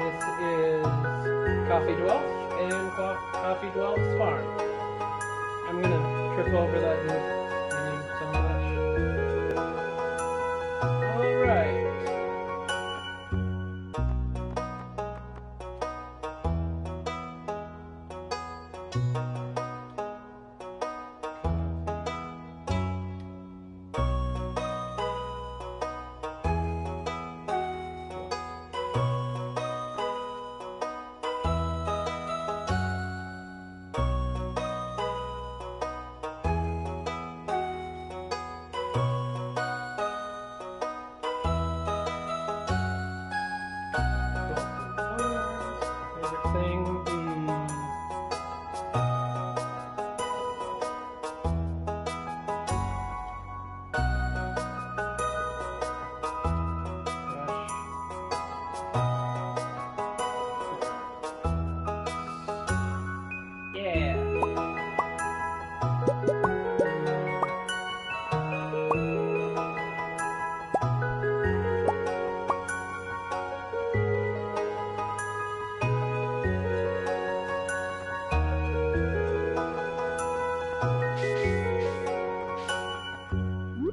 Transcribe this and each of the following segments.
This is Coffee Dwelf's and Co- Coffee Dwelf's Farm. I'm gonna trip over that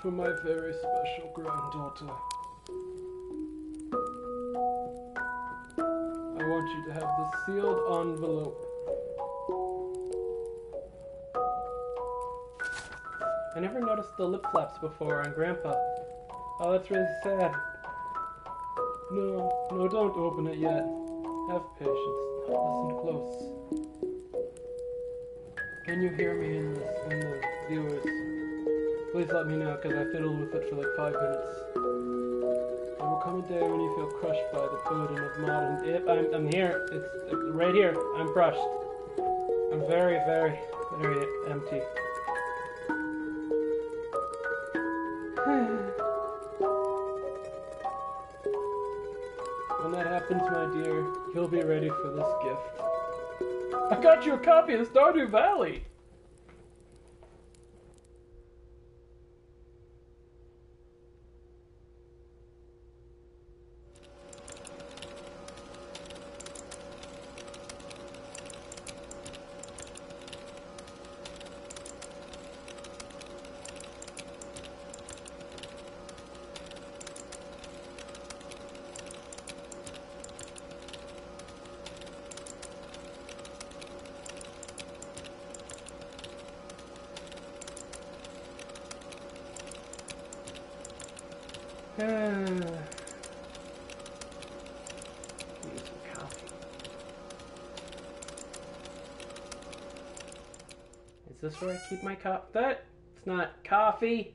For my very special granddaughter, I want you to have this sealed envelope. I never noticed the lip flaps before on Grandpa. Oh, that's really sad. No, no, don't open it yet. Have patience. Listen close. Can you hear me in this, in the viewers? Please let me know, because I fiddled with it for like five minutes. There will come a day when you feel crushed by the burden of modern. Yep, I'm, I'm here. It's right here. I'm crushed. I'm very, very, very empty. when that happens, my dear, you'll be ready for this gift. I got you a copy of Stardew Valley! Where I keep my cup? That's not coffee.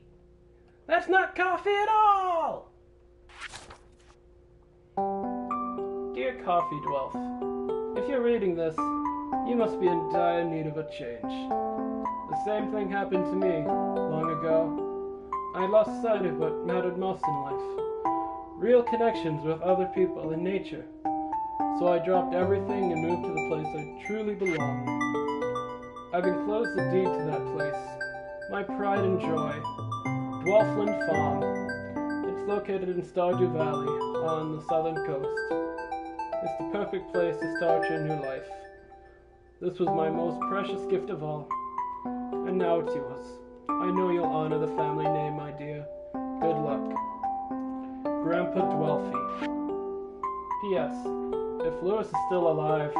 That's not coffee at all! Dear Coffee Dwelf, if you're reading this, you must be in dire need of a change. The same thing happened to me long ago. I lost sight of what mattered most in life real connections with other people and nature. So I dropped everything and moved to the place I truly belong. I've enclosed the deed to that place, my pride and joy, Dwarfland Farm. It's located in Stardew Valley on the southern coast. It's the perfect place to start your new life. This was my most precious gift of all, and now it's yours. I know you'll honor the family name, my dear. Good luck. Grandpa Dwelfie. P.S. If Lewis is still alive,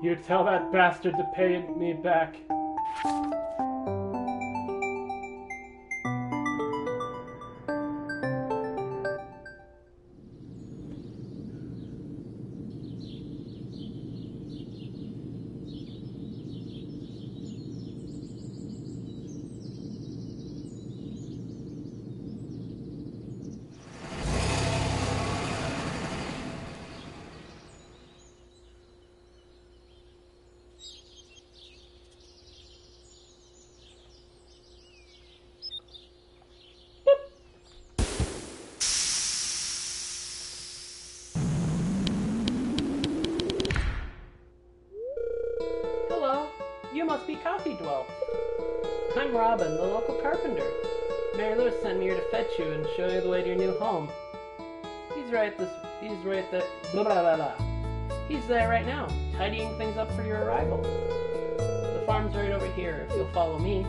you tell that bastard to pay me back. Hello, Coffee Dwelf. I'm Robin, the local carpenter. Mayor Lewis sent me here to fetch you and show you the way to your new home. He's right this. He's right there. Blah blah blah blah. He's there right now, tidying things up for your arrival. The farm's right over here. If you'll follow me.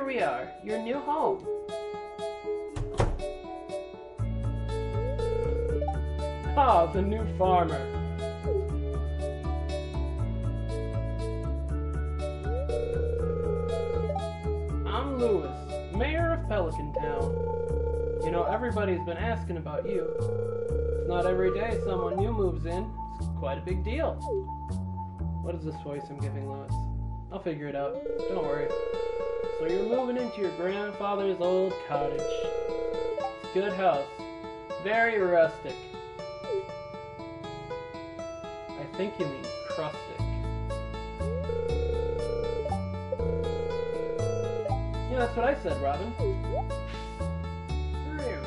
Here we are, your new home. Ah, the new farmer. I'm Lewis, mayor of Pelican Town. You know, everybody's been asking about you. It's not every day someone new moves in. It's quite a big deal. What is this voice I'm giving Lewis? I'll figure it out. Don't worry. So you're moving into your grandfather's old cottage. It's a good house. Very rustic. I think you mean crustic. Yeah, that's what I said, Robin. Rude.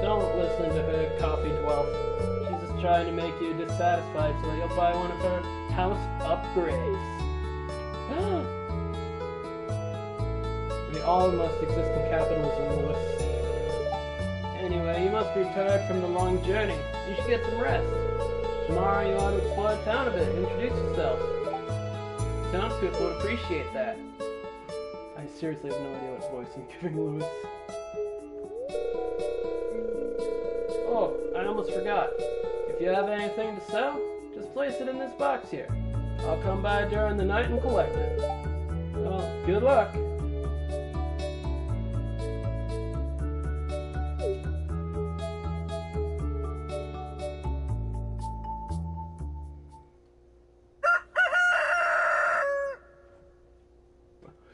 Don't listen to her, Coffee Dwelf. She's just trying to make you dissatisfied so that you'll buy one of her house upgrades. we all must exist in capitalism, Lewis. Anyway, you must be tired from the long journey. You should get some rest. Tomorrow you ought to explore town a bit, introduce yourself. Townspeople would appreciate that. I seriously have no idea what voice I'm giving Lewis. Oh, I almost forgot. If you have anything to sell, just place it in this box here. I'll come by during the night and collect it. Well, good luck.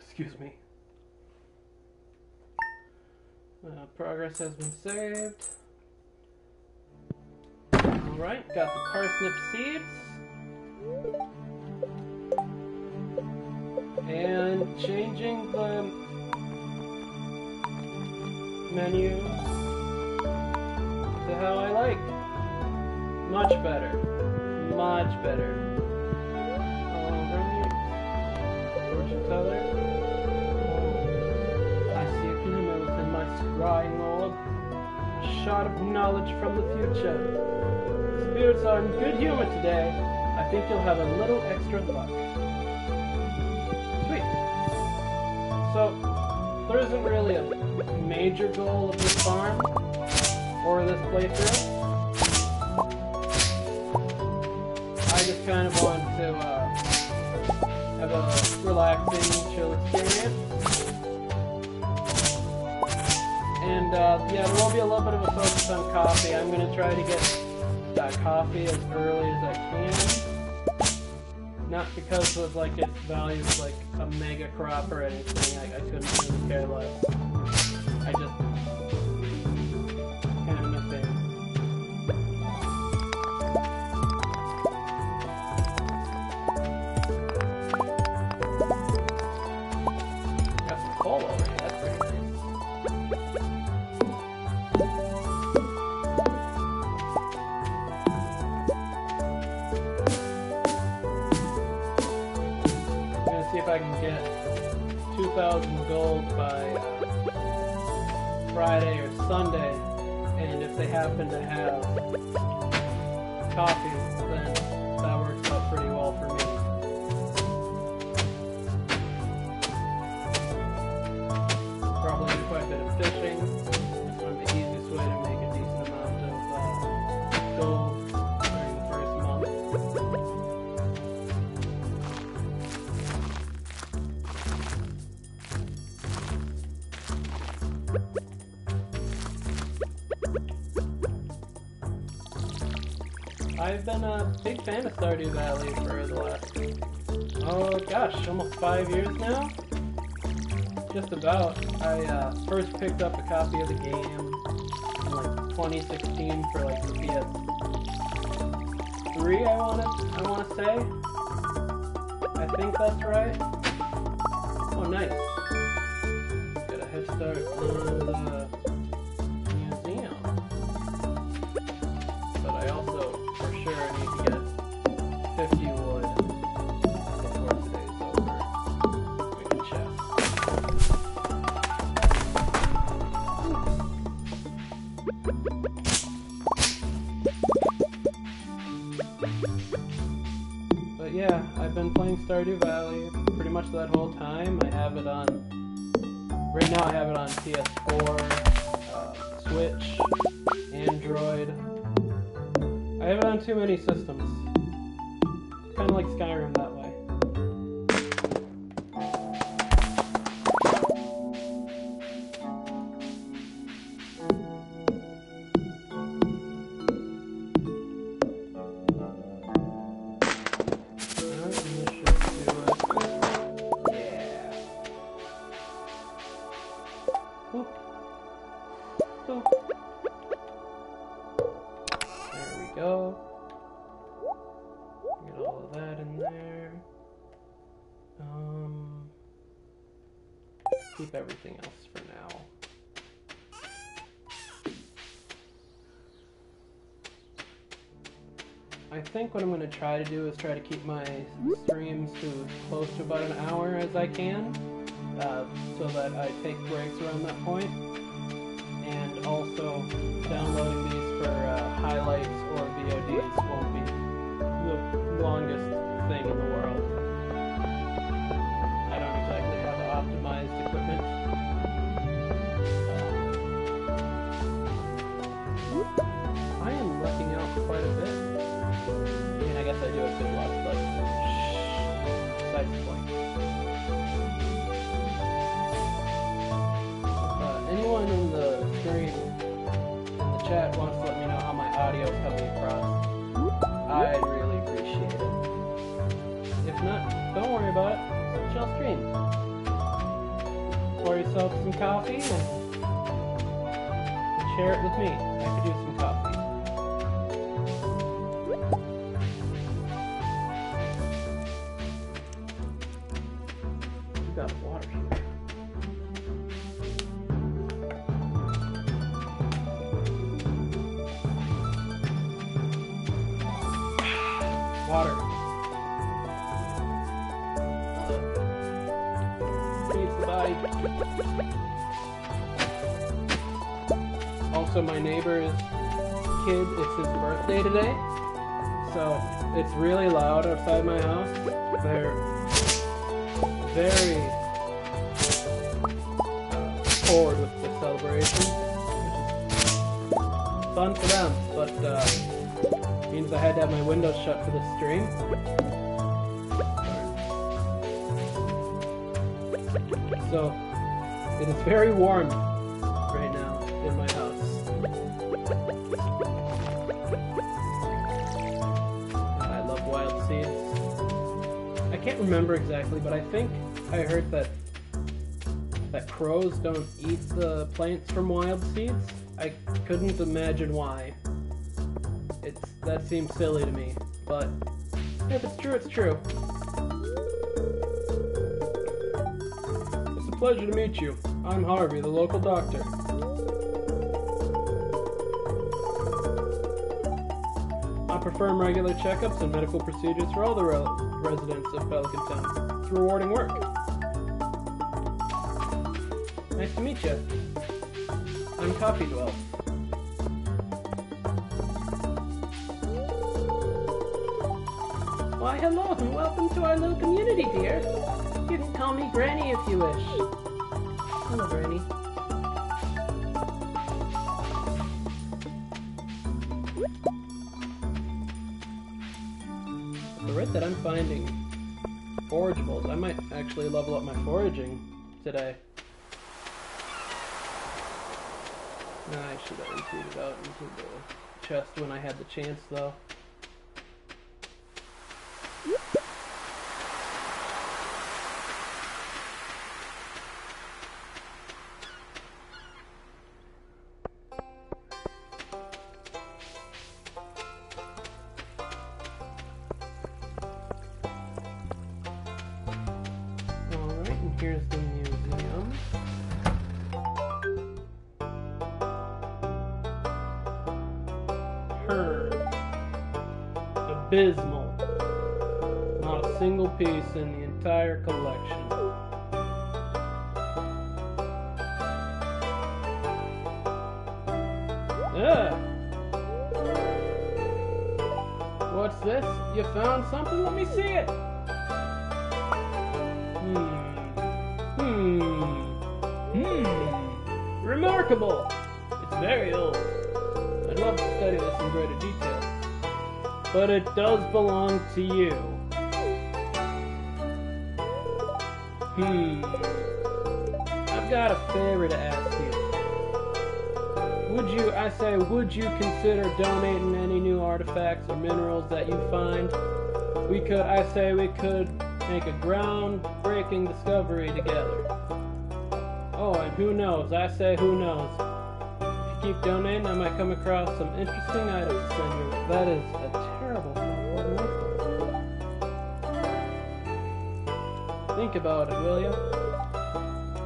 Excuse me. Uh, progress has been saved. Alright, got the parsnip seeds. And changing the menu to how I like. Much better. Much better. Alright. Fortune teller. I see a glimmer within my scrying orb. A shot of knowledge from the future. Spirits are in good humor today. I think you'll have a little extra luck. Isn't really a major goal of this farm or this playthrough. I just kind of want to uh, have a relaxing, chill experience. And uh, yeah, there will be a little bit of a focus on coffee. I'm going to try to get that coffee as early as I can. Not because of like its value as like a mega crop or anything. I, I couldn't really care less. I've been a big fan of Stardew Valley for the last, oh gosh, almost five years now? Just about. I uh, first picked up a copy of the game in like 2016 for like the PS3, I want to I wanna say. I think that's right. Oh, nice. Got a head start on the Stardew Valley pretty much that whole time. I have it on. Right now, I have it on PS4, uh, Switch, Android. I have it on too many systems. I think what I'm going to try to do is try to keep my streams to close to about an hour as I can, uh, so that I take breaks around that. And also, downloading these for uh, highlights or VODs won't be the longest worry about it. Chill stream. Pour yourself some coffee and share it with me. Also, my neighbor's kid, it's his birthday today. So, it's really loud outside my house. They're very uh, forward with the celebration, fun for them, but uh, means I had to have my windows shut for the stream. So it is very warm right now in my house. I love wild seeds. I can't remember exactly, but I think I heard that that crows don't eat the plants from wild seeds. I couldn't imagine why. It's that seems silly to me, but if it's true, it's true. It's a pleasure to meet you. I'm Harvey, the local doctor. I perform regular checkups and medical procedures for all the re- residents of Pelican Town. It's rewarding work. Nice to meet you. I'm Coffee Dwelf. Why, hello, and welcome to our little community, dear. You can call me Granny if you wish. Hello. The rate that I'm finding forageables, I might actually level up my foraging today. Nah, I should have emptied it out into the chest when I had the chance, though. I'd love to study this in greater detail. But it does belong to you. Hmm. I've got a favor to ask you. Would you, I say, would you consider donating any new artifacts or minerals that you find? We could, I say, we could make a groundbreaking discovery together. Oh, and who knows? I say, who knows? Keep donating, I might come across some interesting items to send you. That is a terrible fucking. Think about it, will you?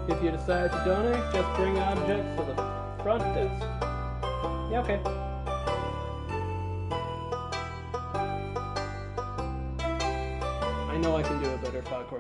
If you decide to donate, just bring objects to the front desk. Yeah, okay. I know I can do a better foghorn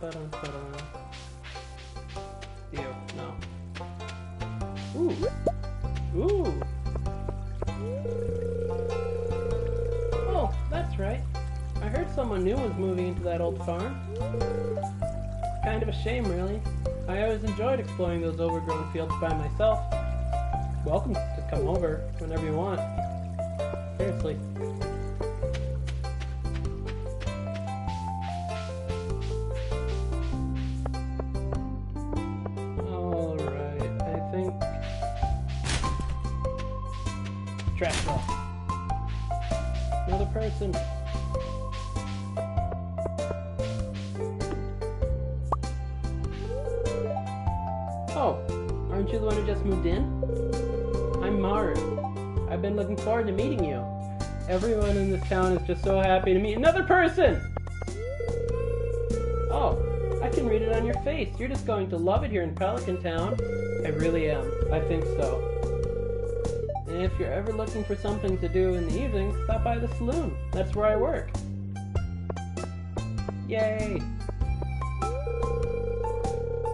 ba-dum, ba-dum. Ew, no. Ooh. Ooh. Oh, that's right. I heard someone new was moving into that old farm. Kind of a shame, really. I always enjoyed exploring those overgrown fields by myself. Welcome to come over whenever you want. Seriously. Everyone in this town is just so happy to meet another person! Oh, I can read it on your face. You're just going to love it here in Pelican Town. I really am. I think so. And if you're ever looking for something to do in the evening, stop by the saloon. That's where I work. Yay!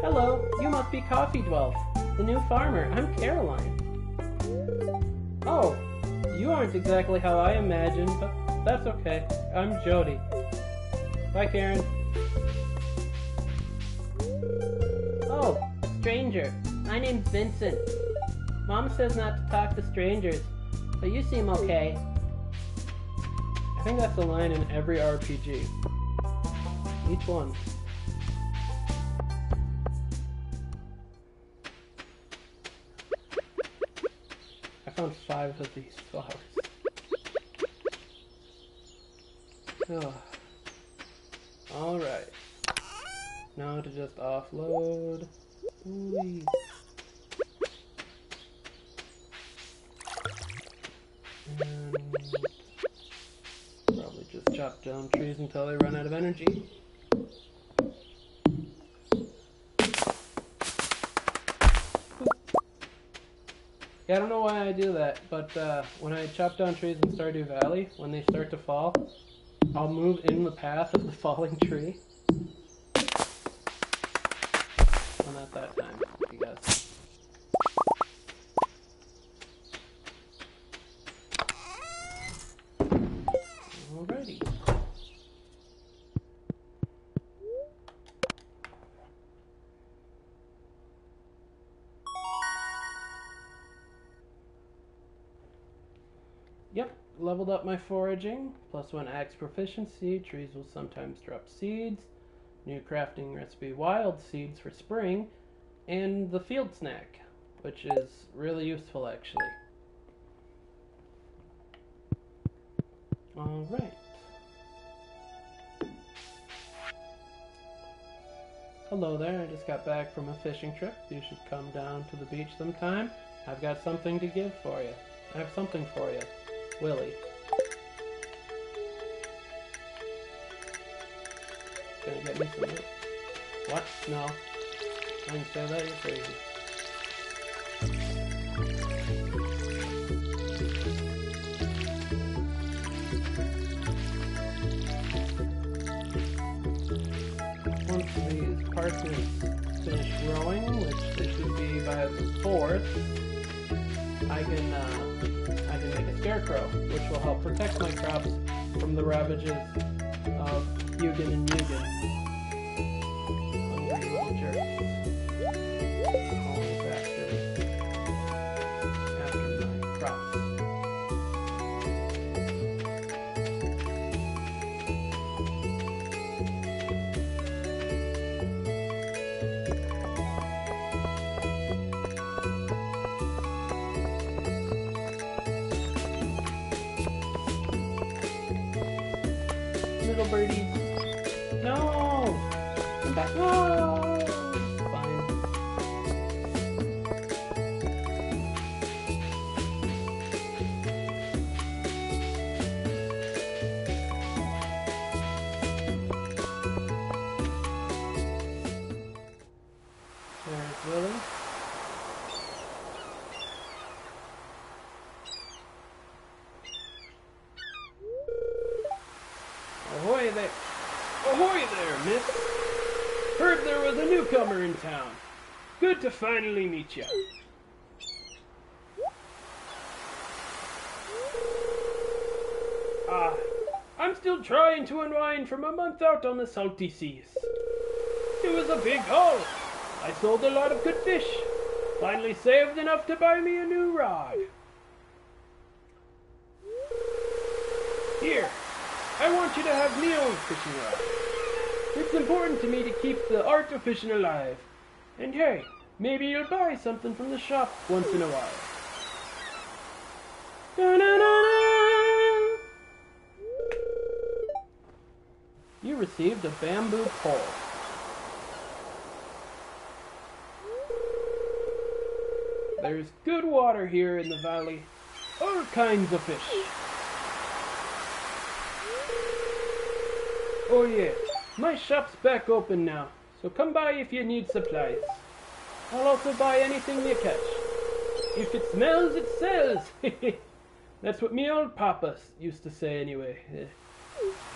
Hello, you must be Coffee Dwelf, the new farmer. I'm Caroline. Oh, you aren't exactly how I imagined, but that's okay. I'm Jodi. Bye, Karen. Oh, a stranger. My name's Vincent. Mom says not to talk to strangers, but you seem okay. I think that's a line in every RPG. Each one. Five of these flowers. Oh. Alright. Now to just offload. And probably just chop down trees until they run out of energy. Yeah, I don't know why I do that, but uh, when I chop down trees in Stardew Valley, when they start to fall, I'll move in the path of the falling tree. Well, not that time, I guess. Leveled up my foraging. Plus one axe proficiency. Trees will sometimes drop seeds. New crafting recipe wild seeds for spring. And the field snack, which is really useful actually. Alright. Hello there, I just got back from a fishing trip. You should come down to the beach sometime. I've got something to give for you. I have something for you. Willy. Gonna get me some milk. What? No. I didn't say that, you're crazy. Once these parsnips finish growing, which they should be by the 4th, I can, uh, I can make a scarecrow, which will help protect my crops from the ravages of Hugin and Mugen. Little there was a newcomer in town. Good to finally meet you. Ah, I'm still trying to unwind from a month out on the salty seas. It was a big haul. I sold a lot of good fish. Finally saved enough to buy me a new rod. Here, I want you to have me fishing rod. It's important to me to keep the art of fishing alive. And hey, maybe you'll buy something from the shop once in a while. Da-na-na-na. You received a bamboo pole. There's good water here in the valley. All kinds of fish. Oh yeah, my shop's back open now, so come by if you need supplies. I'll also buy anything you catch. If it smells, it sells. That's what me old papa used to say anyway.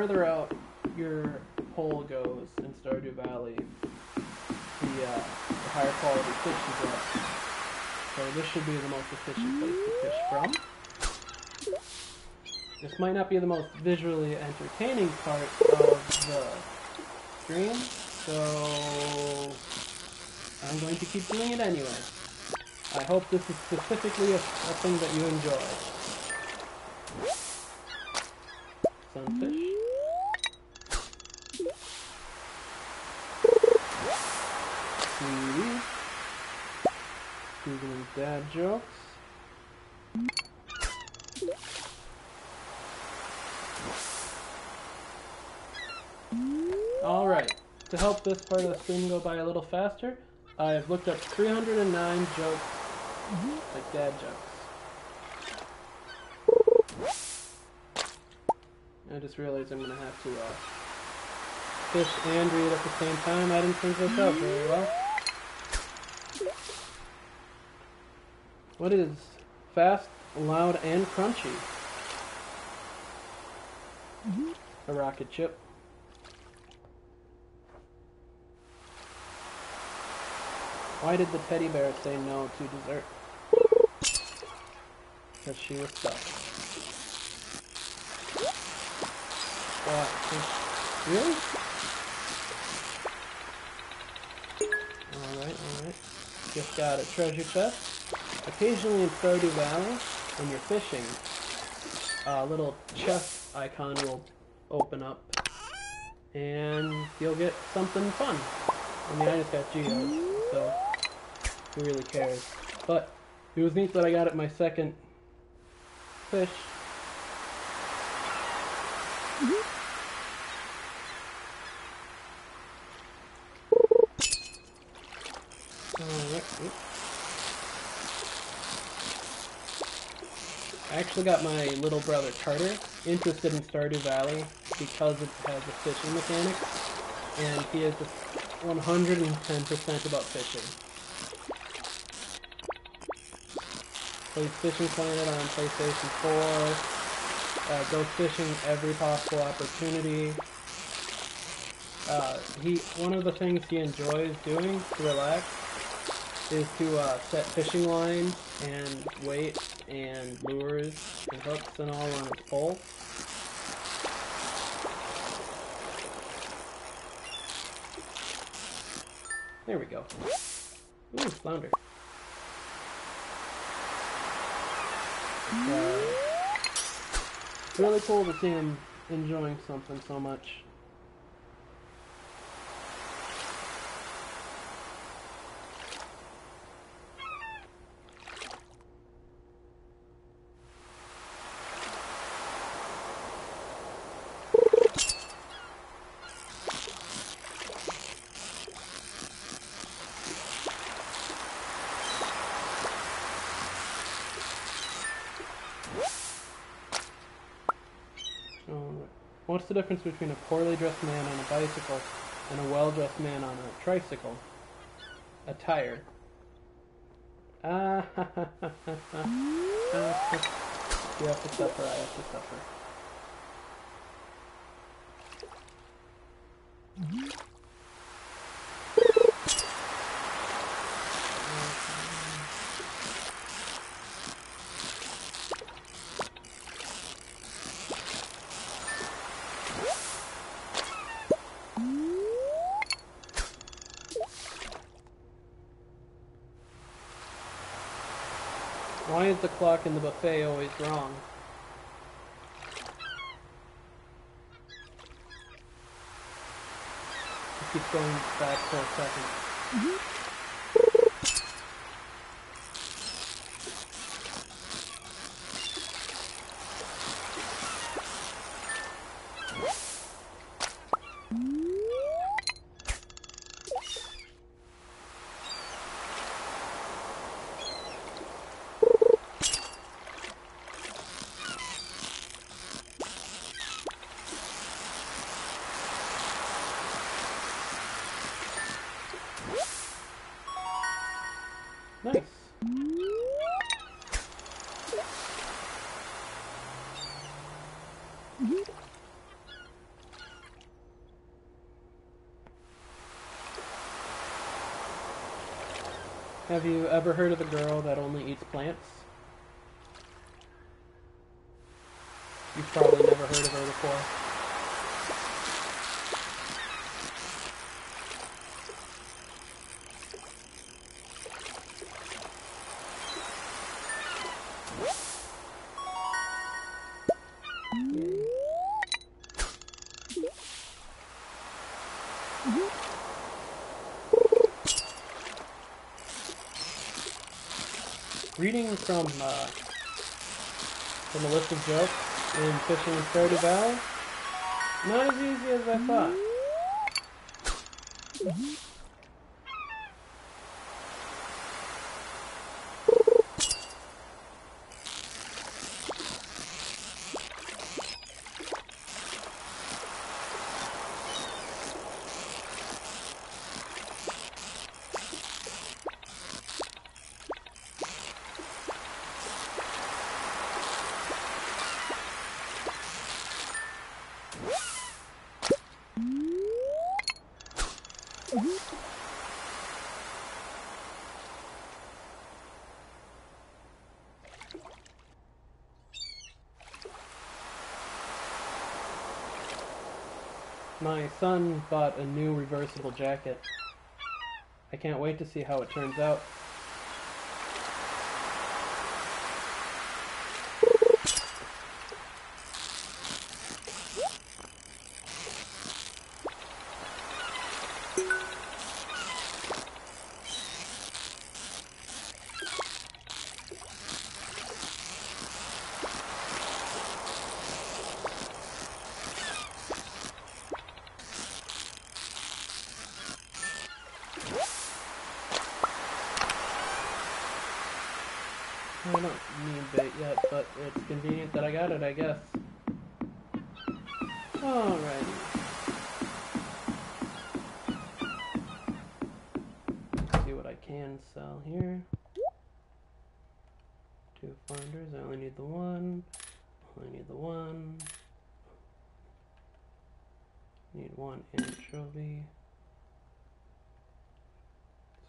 further out your pole goes in Stardew Valley, the, uh, the higher quality fish you get. So this should be the most efficient place to fish from. This might not be the most visually entertaining part of the stream, so I'm going to keep doing it anyway. I hope this is specifically a, a thing that you enjoy. Sunfish. Googling dad jokes. Alright, to help this part of the stream go by a little faster, I've looked up 309 jokes, like dad jokes. I just realized I'm gonna have to uh, fish and read at the same time. I didn't think this out very well. What is fast, loud, and crunchy? A rocket chip. Why did the teddy bear say no to dessert? Because she was stuck. Really? Alright, alright. Just got a treasure chest. Occasionally in Stardew Valley, when you're fishing, a little chest icon will open up and you'll get something fun. I mean, I just got geos, so who really cares? But it was neat that I got it my second fish. Alright. I actually got my little brother Carter interested in Stardew Valley because it has a fishing mechanic, and he is 110% about fishing. Plays Fishing Planet on PlayStation 4, uh, goes fishing every possible opportunity. Uh, he one of the things he enjoys doing to relax is to uh, set fishing lines and weight and lures and hooks and all on his pole. There we go. Ooh, flounder. Uh, really cool to see him enjoying something so much. Alright. What's the difference between a poorly dressed man on a bicycle and a well dressed man on a tricycle? Attire. Ah. You have to suffer, I have to suffer. o'clock in the buffet always wrong? It keeps going back for a 2nd Have you ever heard of a girl that only eats plants? You've probably never heard of her before. Reading from uh, from a list of jokes in Fishing in Stardew Valley, not as easy as I thought. My son bought a new reversible jacket. I can't wait to see how it turns out.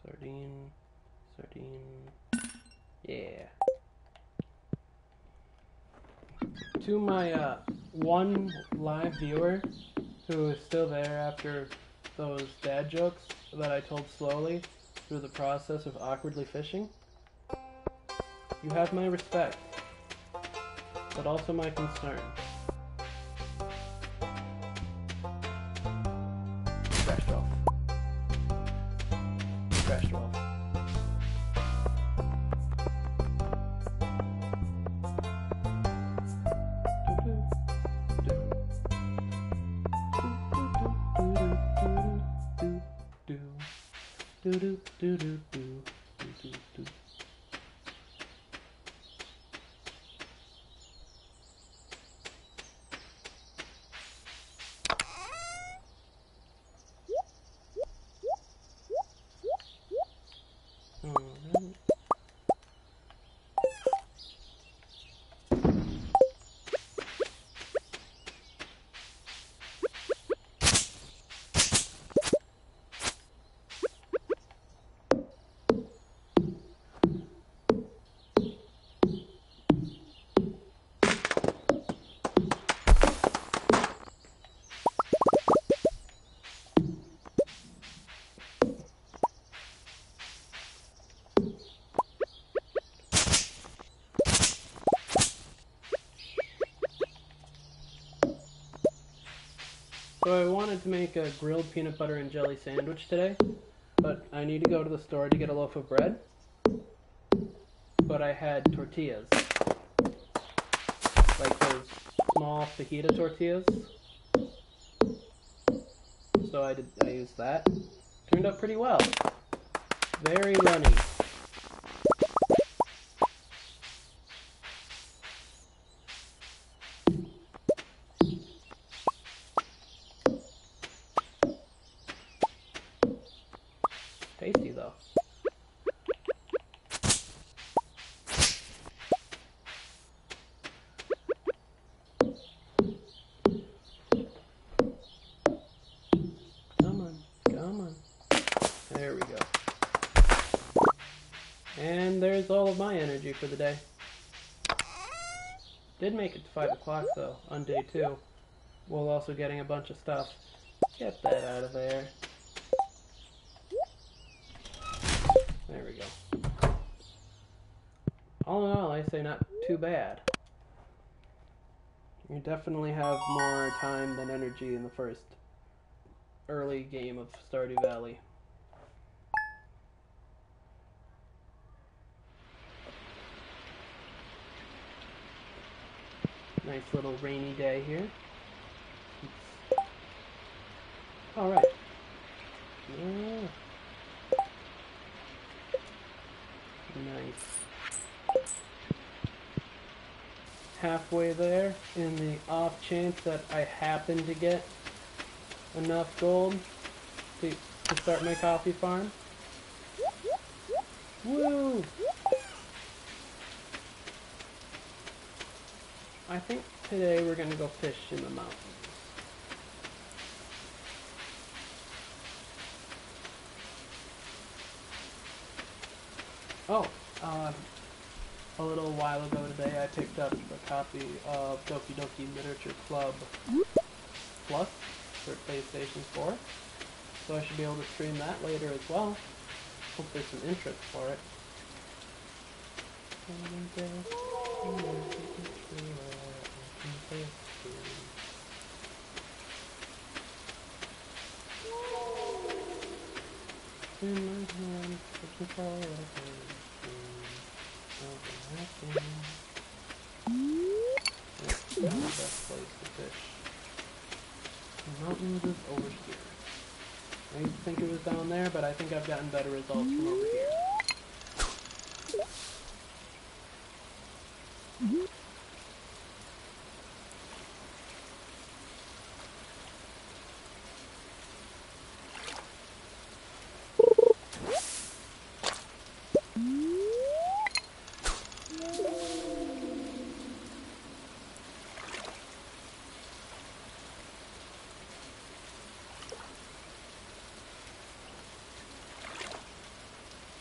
Sardine. Sardine. Yeah. To my uh, one live viewer who is still there after those dad jokes that I told slowly through the process of awkwardly fishing, you have my respect, but also my concern. So I wanted to make a grilled peanut butter and jelly sandwich today, but I need to go to the store to get a loaf of bread. But I had tortillas. Like those small fajita tortillas. So I did I used that. Turned out pretty well. Very runny. Tasty though. Come on, come on. There we go. And there's all of my energy for the day. Did make it to 5 o'clock though, on day 2. While also getting a bunch of stuff. Get that out of there. There we go. All in all, I say not too bad. You definitely have more time than energy in the first early game of Stardew Valley. Nice little rainy day here. Alright. Yeah. Nice. Halfway there, in the off chance that I happen to get enough gold to, to start my coffee farm. Woo! I think today we're gonna go fish in the mountains. Oh, uh, a little while ago today I picked up a copy of Doki Doki Literature Club Plus for PlayStation 4. So I should be able to stream that later as well. Hope there's some interest for it. In my hand, the control of That's not the best place to fish. The mountains is over here. I used to think it was down there, but I think I've gotten better results from over here.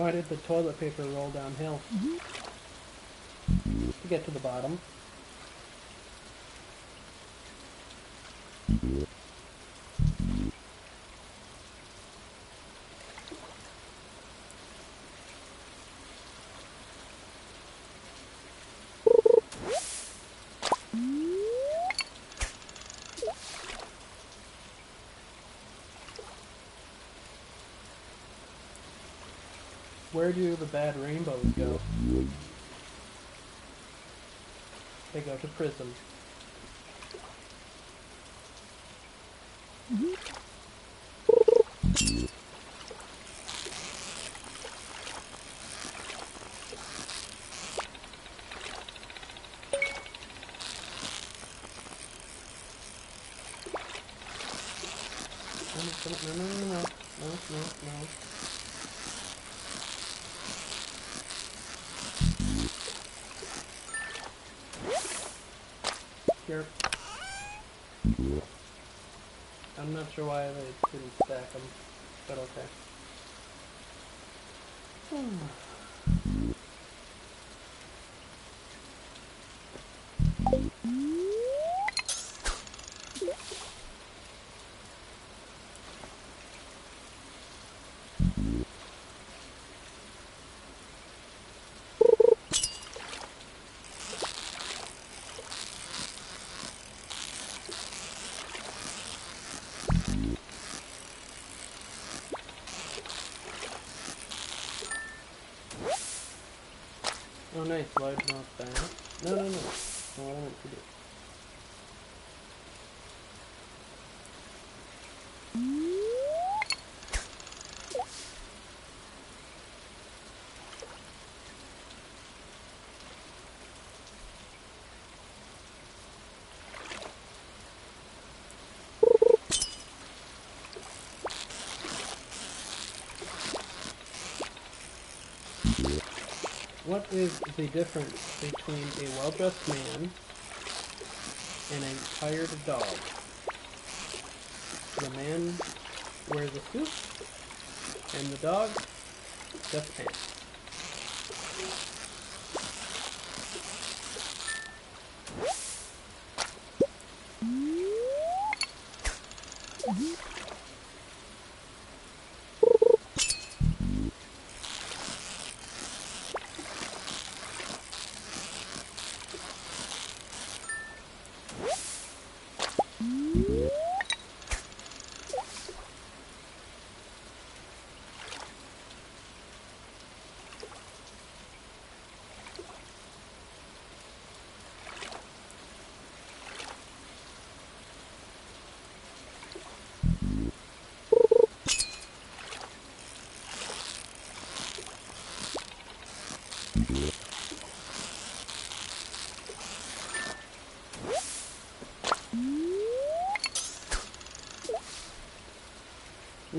Why did the toilet paper roll downhill? Mm-hmm. To get to the bottom. Where do the bad rainbows go? They go to prison. No, no, no, no, no, no, no, no. Here. I'm not sure why they didn't stack them, but okay. Hmm. Oh nice, largemouth bass. No, no, no. What is the difference between a well-dressed man and a tired dog? The man wears a suit, and the dog just pants.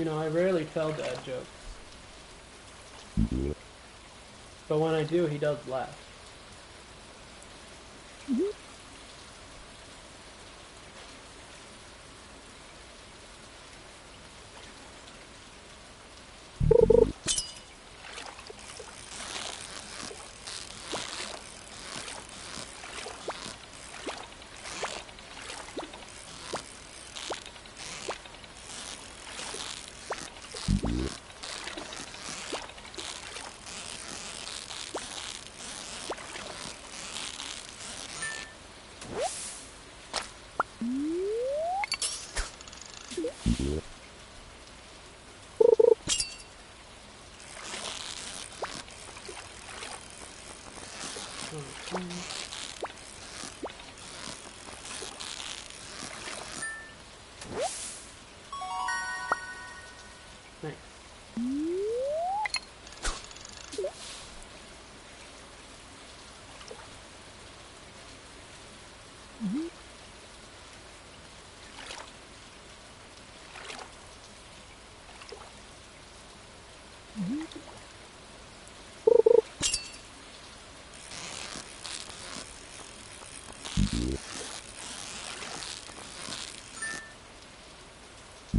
You know, I rarely tell dad jokes. But when I do, he does laugh.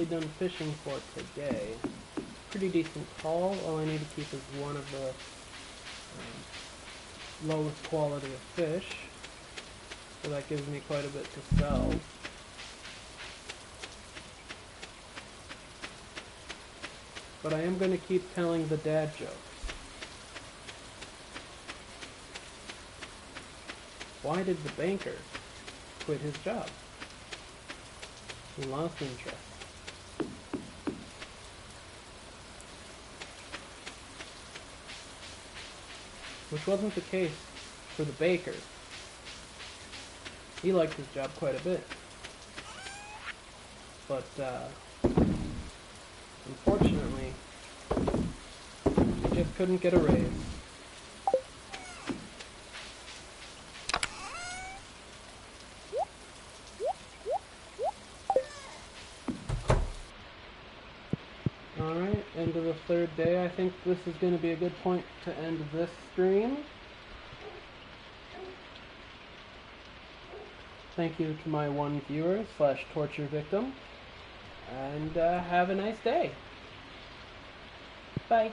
Probably done fishing for today. Pretty decent haul. All I need to keep is one of the um, lowest quality of fish. So that gives me quite a bit to sell. But I am going to keep telling the dad jokes. Why did the banker quit his job? He lost interest. Which wasn't the case for the baker. He liked his job quite a bit. But, uh, unfortunately, he just couldn't get a raise. Alright, end I think this is going to be a good point to end this stream. Thank you to my one viewer slash torture victim. And uh, have a nice day. Bye.